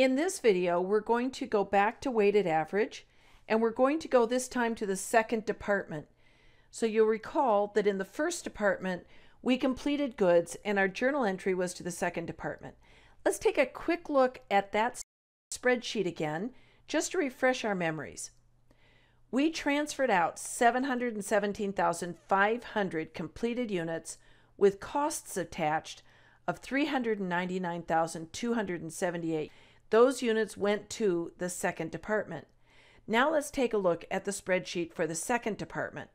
In this video, we're going to go back to weighted average, and we're going to go this time to the second department. So you'll recall that in the first department, we completed goods and our journal entry was to the second department. Let's take a quick look at that spreadsheet again, just to refresh our memories. We transferred out 717,500 completed units with costs attached of 399,278. Those units went to the second department. Now let's take a look at the spreadsheet for the second department.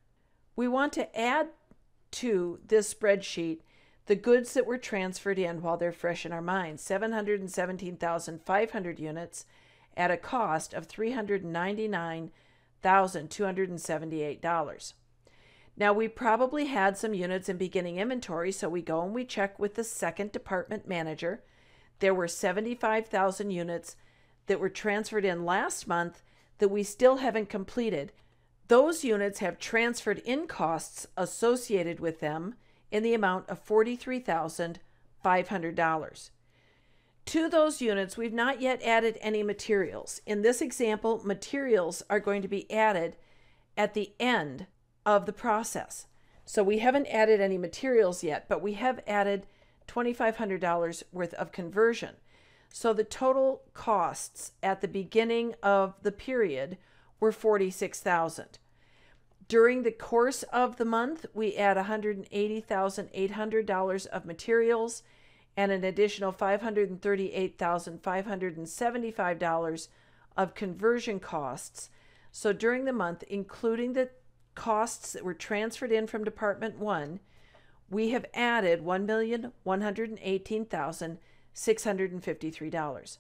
We want to add to this spreadsheet the goods that were transferred in while they're fresh in our minds 717,500 units at a cost of $399,278. Now, we probably had some units in beginning inventory, so we go and we check with the second department manager. There were 75,000 units that were transferred in last month that we still haven't completed. Those units have transferred in costs associated with them in the amount of $43,500. To those units, we've not yet added any materials. In this example, materials are going to be added at the end of the process. So we haven't added any materials yet, but we have added $2,500 worth of conversion. So the total costs at the beginning of the period were 46,000. During the course of the month, we add $180,800 of materials and an additional $538,575 of conversion costs. So during the month, including the costs that were transferred in from Department 1, we have added $1,118,653.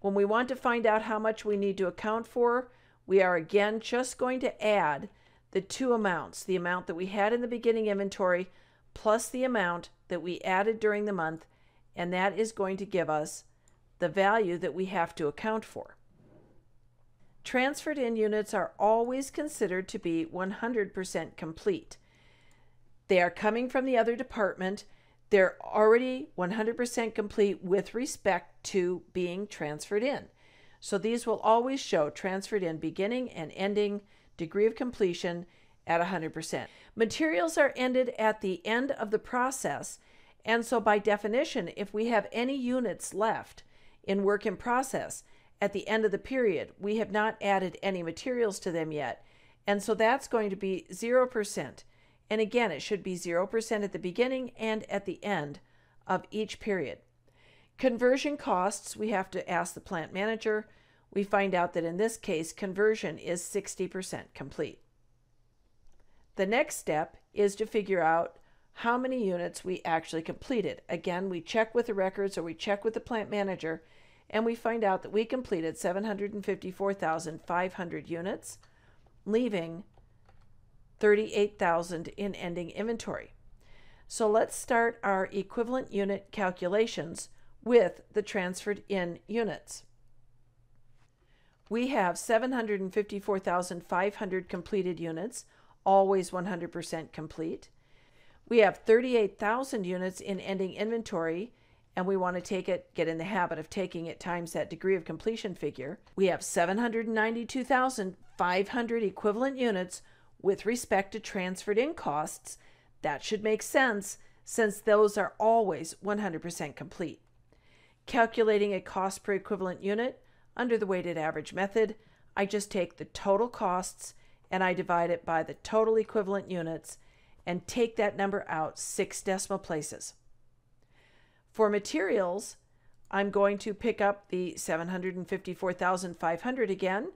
When we want to find out how much we need to account for, we are again just going to add the two amounts the amount that we had in the beginning inventory plus the amount that we added during the month, and that is going to give us the value that we have to account for. Transferred in units are always considered to be 100% complete. They are coming from the other department. They're already 100% complete with respect to being transferred in. So these will always show transferred in beginning and ending degree of completion at 100%. Materials are ended at the end of the process. And so by definition, if we have any units left in work in process, at the end of the period. We have not added any materials to them yet. And so that's going to be 0%. And again, it should be 0% at the beginning and at the end of each period. Conversion costs, we have to ask the plant manager. We find out that in this case, conversion is 60% complete. The next step is to figure out how many units we actually completed. Again, we check with the records or we check with the plant manager and we find out that we completed 754,500 units, leaving 38,000 in ending inventory. So let's start our equivalent unit calculations with the transferred in units. We have 754,500 completed units, always 100% complete. We have 38,000 units in ending inventory, and we want to take it, get in the habit of taking it times that degree of completion figure, we have 792,500 equivalent units with respect to transferred in costs. That should make sense since those are always 100% complete. Calculating a cost per equivalent unit under the weighted average method, I just take the total costs and I divide it by the total equivalent units and take that number out six decimal places. For materials, I'm going to pick up the 754,500 again.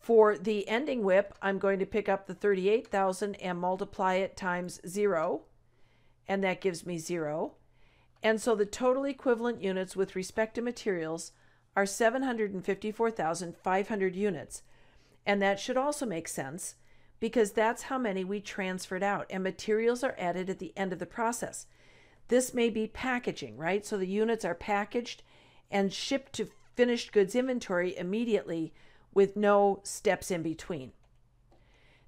For the ending WIP, I'm going to pick up the 38,000 and multiply it times zero, and that gives me zero. And so the total equivalent units with respect to materials are 754,500 units. And that should also make sense because that's how many we transferred out, and materials are added at the end of the process. This may be packaging, right? So the units are packaged and shipped to finished goods inventory immediately with no steps in between.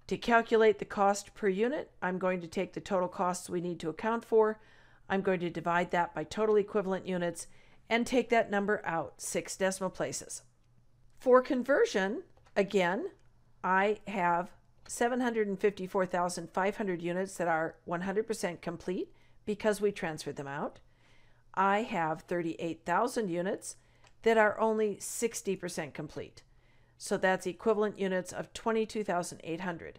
To calculate the cost per unit, I'm going to take the total costs we need to account for. I'm going to divide that by total equivalent units, and take that number out six decimal places. For conversion, again, I have 754,500 units that are 100% complete because we transferred them out. I have 38,000 units that are only 60% complete. So that's equivalent units of 22,800.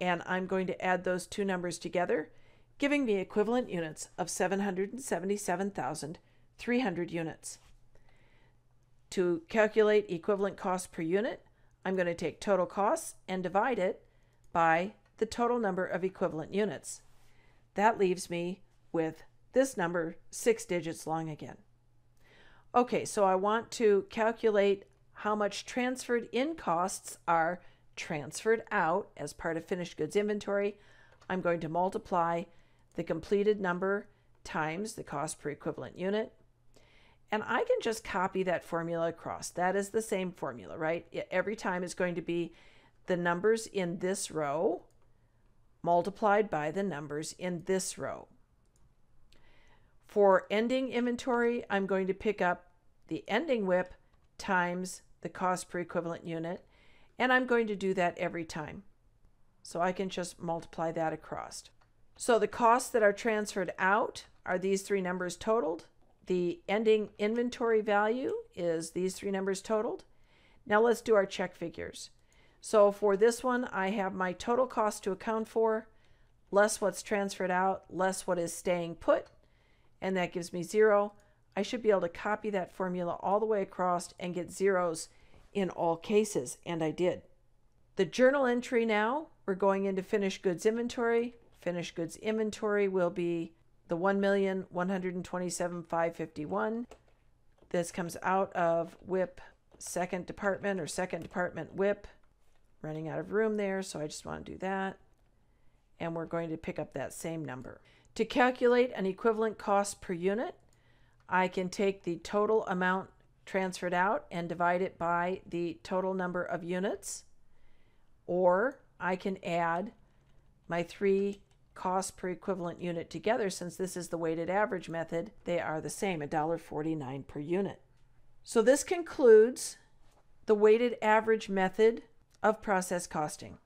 And I'm going to add those two numbers together, giving me equivalent units of 777,300 units. To calculate equivalent cost per unit, I'm going to take total costs and divide it by the total number of equivalent units. That leaves me with this number six digits long again. Okay, so I want to calculate how much transferred in costs are transferred out as part of finished goods inventory. I'm going to multiply the completed number times the cost per equivalent unit. And I can just copy that formula across. That is the same formula, right? Every time is going to be the numbers in this row multiplied by the numbers in this row. For ending inventory, I'm going to pick up the ending WIP times the cost per equivalent unit, and I'm going to do that every time. So I can just multiply that across. So the costs that are transferred out are these three numbers totaled. The ending inventory value is these three numbers totaled. Now let's do our check figures. So for this one, I have my total cost to account for, less what's transferred out, less what is staying put, and that gives me zero. I should be able to copy that formula all the way across and get zeros in all cases, and I did. The journal entry now, we're going into finished goods inventory. Finished goods inventory will be the 1,127,551. This comes out of WIP second department or second department WIP. Running out of room there, so I just want to do that. And we're going to pick up that same number. To calculate an equivalent cost per unit, I can take the total amount transferred out and divide it by the total number of units, or I can add my three costs per equivalent unit together since this is the weighted average method, they are the same, $1.49 per unit. So this concludes the weighted average method of process costing.